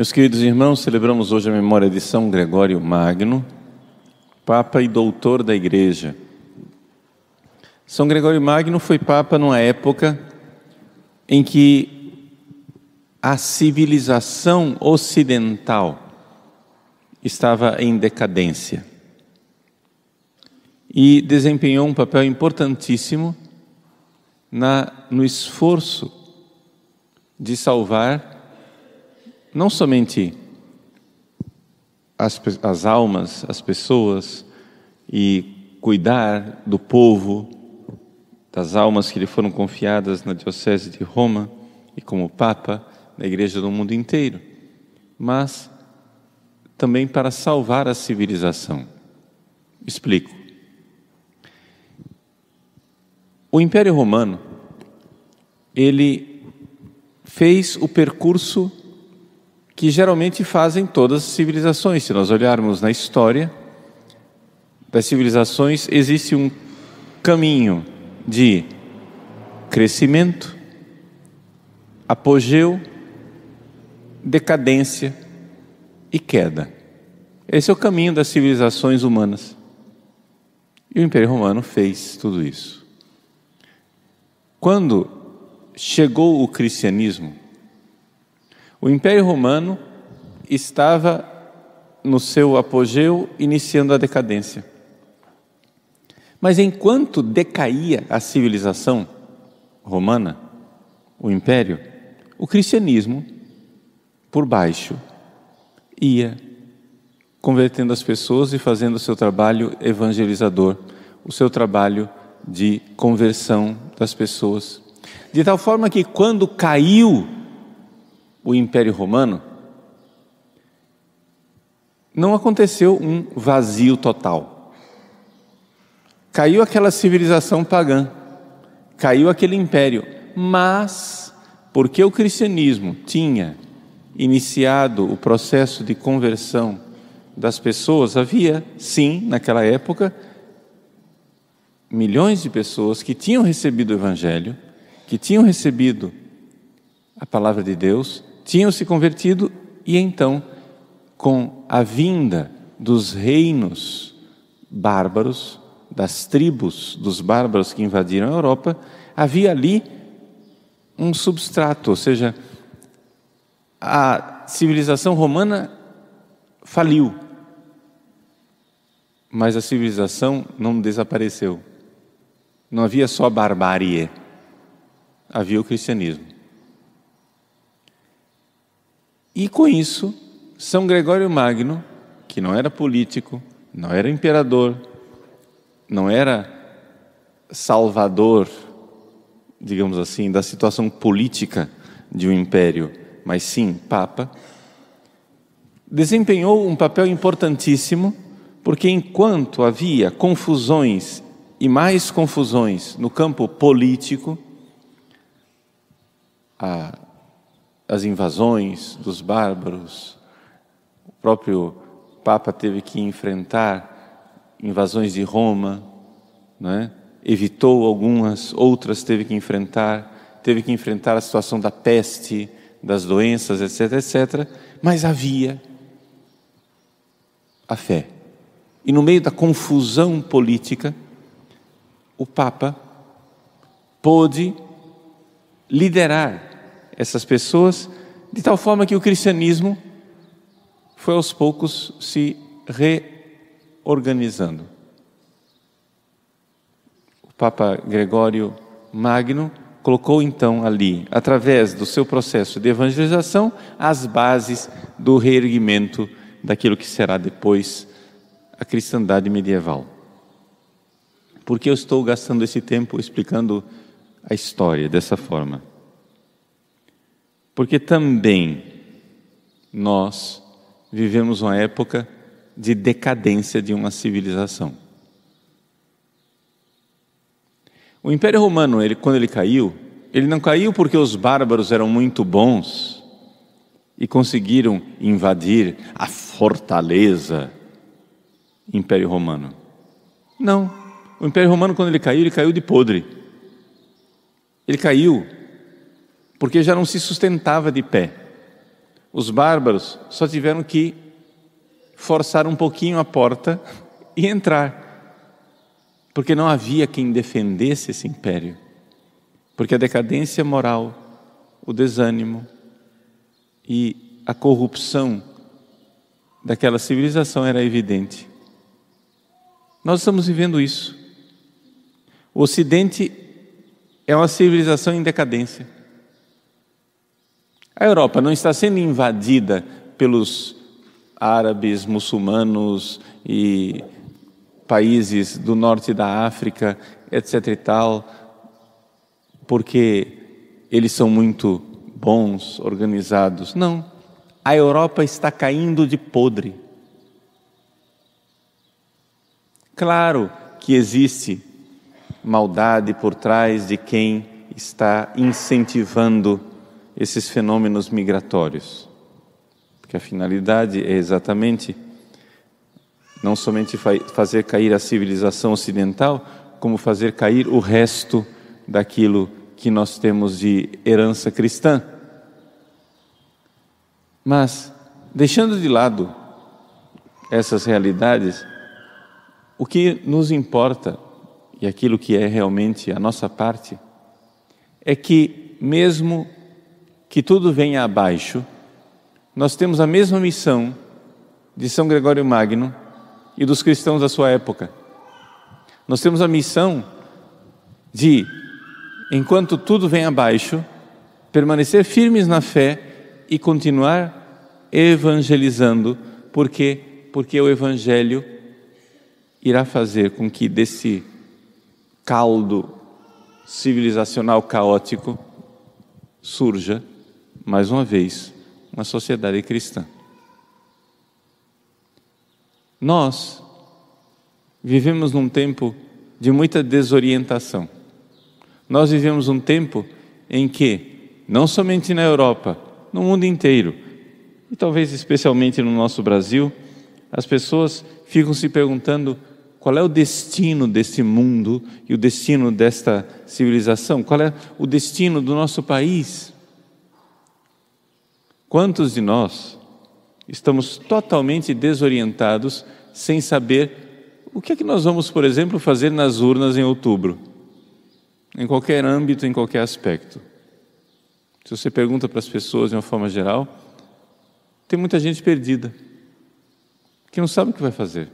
Meus queridos irmãos, celebramos hoje a memória de São Gregório Magno, Papa e Doutor da Igreja. São Gregório Magno foi Papa numa época em que a civilização ocidental estava em decadência e desempenhou um papel importantíssimo na, no esforço de salvar não somente as, as almas, as pessoas, e cuidar do povo, das almas que lhe foram confiadas na Diocese de Roma e como Papa na Igreja do mundo inteiro, mas também para salvar a civilização. Explico. O Império Romano, ele fez o percurso que geralmente fazem todas as civilizações. Se nós olharmos na história das civilizações, existe um caminho de crescimento, apogeu, decadência e queda. Esse é o caminho das civilizações humanas. E o Império Romano fez tudo isso. Quando chegou o cristianismo, o Império Romano estava no seu apogeu, iniciando a decadência. Mas enquanto decaía a civilização romana, o império, o cristianismo, por baixo, ia convertendo as pessoas e fazendo o seu trabalho evangelizador, o seu trabalho de conversão das pessoas. De tal forma que quando caiu o Império Romano, não aconteceu um vazio total. Caiu aquela civilização pagã, caiu aquele império, mas porque o cristianismo tinha iniciado o processo de conversão das pessoas, havia, sim, naquela época, milhões de pessoas que tinham recebido o Evangelho, que tinham recebido a palavra de Deus tinham se convertido e então, com a vinda dos reinos bárbaros, das tribos dos bárbaros que invadiram a Europa, havia ali um substrato, ou seja, a civilização romana faliu, mas a civilização não desapareceu. Não havia só barbárie, havia o cristianismo. E com isso, São Gregório Magno, que não era político, não era imperador, não era salvador, digamos assim, da situação política de um império, mas sim papa, desempenhou um papel importantíssimo, porque enquanto havia confusões e mais confusões no campo político, a as invasões dos bárbaros. O próprio Papa teve que enfrentar invasões de Roma, né? evitou algumas, outras teve que enfrentar, teve que enfrentar a situação da peste, das doenças, etc, etc. Mas havia a fé. E no meio da confusão política, o Papa pôde liderar essas pessoas, de tal forma que o cristianismo foi aos poucos se reorganizando. O Papa Gregório Magno colocou então ali, através do seu processo de evangelização, as bases do reerguimento daquilo que será depois a cristandade medieval. Por que eu estou gastando esse tempo explicando a história dessa forma? Porque também nós vivemos uma época de decadência de uma civilização. O Império Romano, ele, quando ele caiu, ele não caiu porque os bárbaros eram muito bons e conseguiram invadir a fortaleza Império Romano. Não. O Império Romano, quando ele caiu, ele caiu de podre. Ele caiu porque já não se sustentava de pé. Os bárbaros só tiveram que forçar um pouquinho a porta e entrar, porque não havia quem defendesse esse império, porque a decadência moral, o desânimo e a corrupção daquela civilização era evidente. Nós estamos vivendo isso. O Ocidente é uma civilização em decadência. A Europa não está sendo invadida pelos árabes, muçulmanos e países do norte da África, etc e tal, porque eles são muito bons, organizados. Não. A Europa está caindo de podre. Claro que existe maldade por trás de quem está incentivando esses fenômenos migratórios. Porque a finalidade é exatamente não somente fazer cair a civilização ocidental, como fazer cair o resto daquilo que nós temos de herança cristã. Mas, deixando de lado essas realidades, o que nos importa, e aquilo que é realmente a nossa parte, é que, mesmo que tudo venha abaixo, nós temos a mesma missão de São Gregório Magno e dos cristãos da sua época. Nós temos a missão de, enquanto tudo vem abaixo, permanecer firmes na fé e continuar evangelizando, porque porque o evangelho irá fazer com que desse caldo civilizacional caótico surja, mais uma vez, uma sociedade cristã. Nós vivemos num tempo de muita desorientação. Nós vivemos um tempo em que, não somente na Europa, no mundo inteiro, e talvez especialmente no nosso Brasil, as pessoas ficam se perguntando qual é o destino desse mundo e o destino desta civilização? Qual é o destino do nosso país? Quantos de nós estamos totalmente desorientados, sem saber o que é que nós vamos, por exemplo, fazer nas urnas em outubro? Em qualquer âmbito, em qualquer aspecto. Se você pergunta para as pessoas de uma forma geral, tem muita gente perdida, que não sabe o que vai fazer.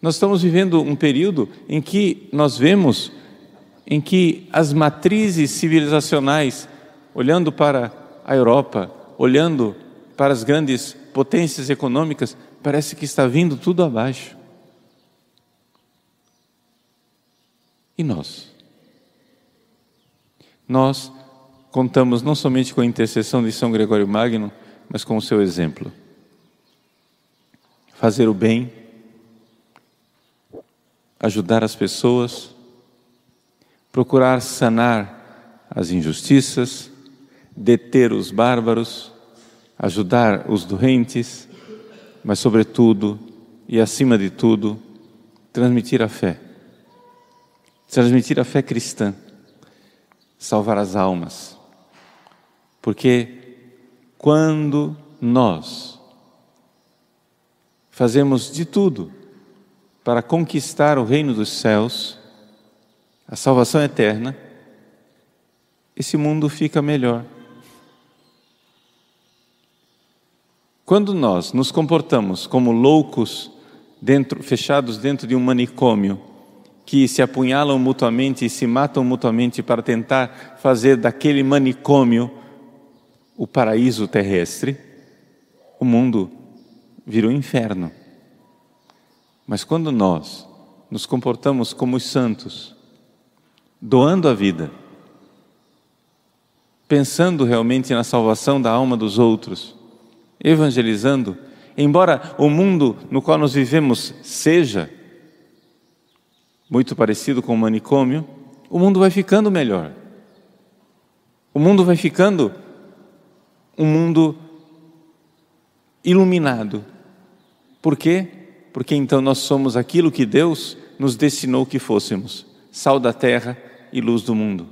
Nós estamos vivendo um período em que nós vemos em que as matrizes civilizacionais, olhando para a Europa, olhando para as grandes potências econômicas, parece que está vindo tudo abaixo. E nós? Nós contamos não somente com a intercessão de São Gregório Magno, mas com o seu exemplo. Fazer o bem ajudar as pessoas, procurar sanar as injustiças, deter os bárbaros, ajudar os doentes, mas, sobretudo e acima de tudo, transmitir a fé. Transmitir a fé cristã, salvar as almas. Porque quando nós fazemos de tudo para conquistar o reino dos céus, a salvação eterna, esse mundo fica melhor. Quando nós nos comportamos como loucos, dentro, fechados dentro de um manicômio, que se apunhalam mutuamente e se matam mutuamente para tentar fazer daquele manicômio o paraíso terrestre, o mundo vira um inferno. Mas quando nós nos comportamos como os santos, doando a vida, pensando realmente na salvação da alma dos outros, evangelizando, embora o mundo no qual nós vivemos seja muito parecido com o manicômio, o mundo vai ficando melhor. O mundo vai ficando um mundo iluminado. Por quê? porque então nós somos aquilo que Deus nos destinou que fôssemos: sal da terra e luz do mundo.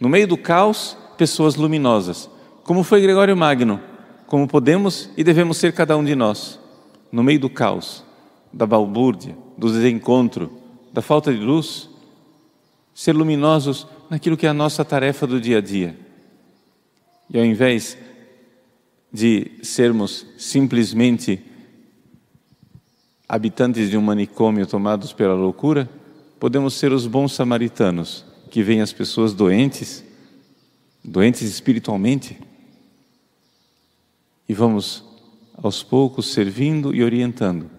No meio do caos, pessoas luminosas, como foi Gregório Magno, como podemos e devemos ser cada um de nós, no meio do caos, da balbúrdia, do desencontro, da falta de luz, ser luminosos naquilo que é a nossa tarefa do dia a dia. E ao invés de sermos simplesmente habitantes de um manicômio tomados pela loucura, podemos ser os bons samaritanos que veem as pessoas doentes, doentes espiritualmente, e vamos aos poucos servindo e orientando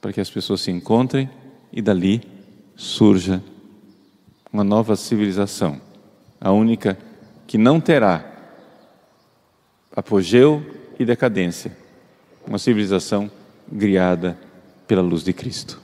para que as pessoas se encontrem e dali surja uma nova civilização, a única que não terá apogeu e decadência, uma civilização guiada pela luz de Cristo.